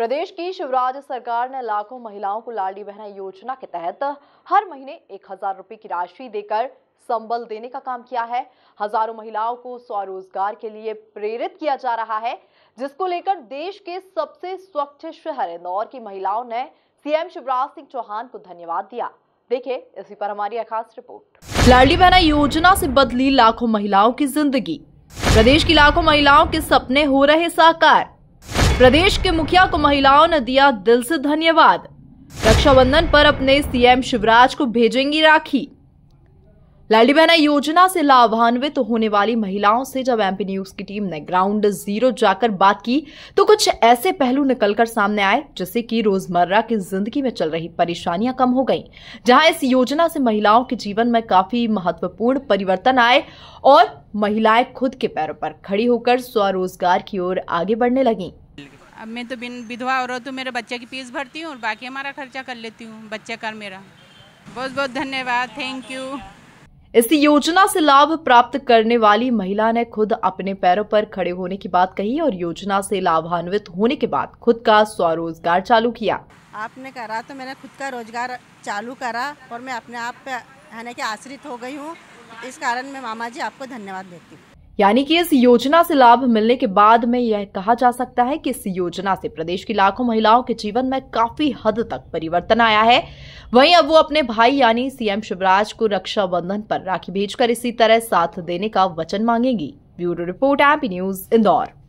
प्रदेश की शिवराज सरकार ने लाखों महिलाओं को लाडली बहना योजना के तहत हर महीने एक हज़ार रुपए की राशि देकर संबल देने का काम किया है। हज़ारों महिलाओं को स्वरोजगार के लिए प्रेरित किया जा रहा है, जिसको लेकर देश के सबसे स्वच्छ शहर इंदौर की महिलाओं ने सीएम शिवराज सिंह चौहान को धन्यवाद दिया। देखे इसी पर हमारी खास रिपोर्ट। लाडली बहना योजना से बदली लाखों महिलाओं की ज़िंदगी। प्रदेश की लाखों महिलाओं के सपने हो रहे साकार। प्रदेश के मुखिया को महिलाओं ने दिया दिल से धन्यवाद। रक्षाबंधन पर अपने सीएम शिवराज को भेजेंगी राखी। लाडली बहना योजना से लाभान्वित तो होने वाली महिलाओं से जब एमपी न्यूज़ की टीम ने ग्राउंड ज़ीरो जाकर बात की तो कुछ ऐसे पहलू निकलकर सामने आए, जिससे कि रोज़मर्रा की ज़िंदगी में चल रही परेशानियाँ कम हो गईं, जहाँ इस योजना से महिलाओं के जीवन में काफ़ी महत्वपूर्ण परिवर्तन आए और महिलाएँ खुद के पैरों पर खड़ी होकर स्वरोजगार की ओर आगे बढ़ने लगी। अब मैं तो बिन विधवा औरत हूँ मेरे बच्चे की फ़ीस भरती हूँ और बाकी हमारा खर्चा कर लेती हूँ बच्चे कर मेरा। बहुत बहुत धन्यवाद थैंक यू इस योजना से लाभ प्राप्त करने वाली महिला ने खुद अपने पैरों पर खड़े होने की बात कही और योजना से लाभान्वित होने के बाद खुद का स्वरोजगार चालू किया। आपने करा तो मैंने खुद का रोज़गार चालू करा और मैं अपने आप पे है कि आश्रित हो गई हूँ। इस कारण मैं मामा जी आपको धन्यवाद देती हूँ। यानी कि इस योजना से लाभ मिलने के बाद में यह कहा जा सकता है कि इस योजना से प्रदेश की लाखों महिलाओं के जीवन में काफ़ी हद तक परिवर्तन आया है। वहीं अब वो अपने भाई यानी सीएम शिवराज को रक्षाबंधन पर राखी भेजकर इसी तरह साथ देने का वचन मांगेंगी। Bureau report, MP news, Indore.